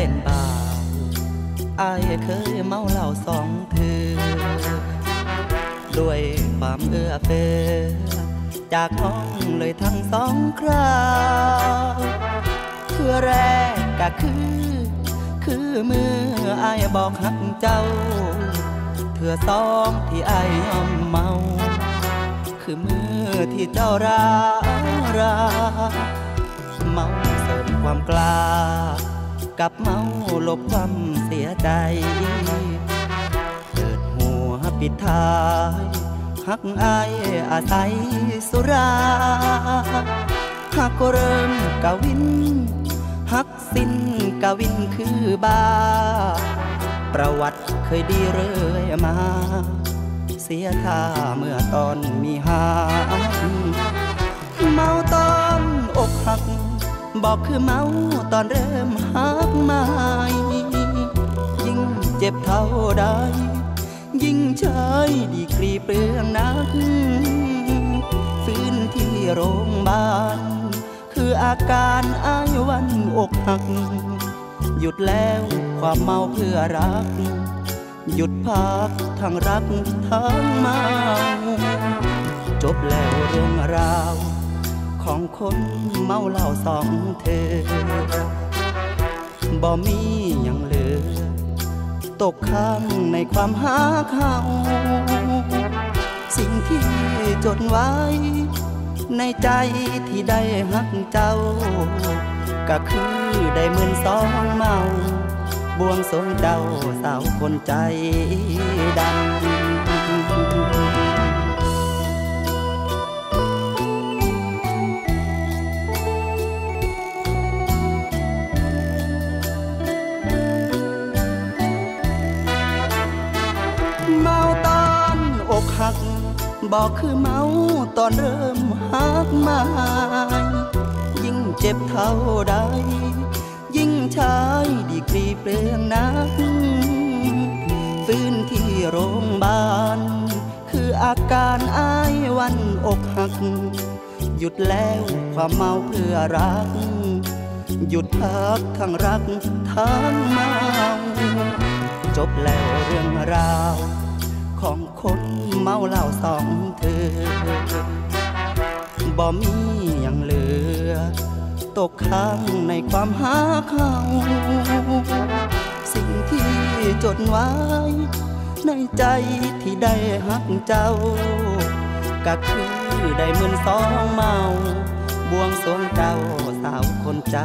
เป็นบ่าวอายเคยเมาเหล้าสองเถือด้วยความเอื้อเฟื้อจากน้องเลยทั้งสองคราวเพื่อแรกก็คือ คือมืออายบอกหักเจ้าเถื่อสองที่อายยอมเมา คือมือที่เจ้าราราเมาเสริมความกล้า กับเมาลบความเสียใจ เปิดหัวปิดท้ายหักอายอาศัยสุราหักก็เริ่มกะวินหักสิ้นกะวินคือบา ประวัติเคยดีเรื่อยมา เสียท่าเมื่อตอนมีหาเมาตอนอกหัก บอกคือเมาตอนเริ่มหัก จ็บเท่าใด ยิ่งใช้ดีกรีเปลืองนักฟื้นที่โรงพยาบาล คืออาการอายวันอกหัก หยุดแล้วความเมาเพื่อรัก หยุดพักทั้งรักทั้งเมา จบแล้วเรื่องราว ของคนเมาเหล้าสองเธอบ่มีย ตกข้างในความหาเขาสิ่งที่จดไว้ ในใจที่ได้หักเจ้า ก็คือได้เหมือนสองเมา บวงสวงเจ้าสาวคนใจดำ กหักบอกคือเมาตอนเริ่มหักม่ยิ่งเจ็บเท่าใด ยิ่งใช้ดีกรีเปลืองนักฟื้นที่โรงพยาบาล คืออาการอายวันอกหัก หยุดแล้วความเมาเพื่อรัก หยุดพักทั้งรักทั้งเมาจบแล้วเรื่องราว มาเหล้าสองเธอบ่มีอย่างเหลือ ตกค้างในความหาเขาสิ่งที่จดไว้ ในใจที่ได้หักเจ้า ก็คือได้เหมือนสองเมา บวงสวงเจ้าสาวคนใจ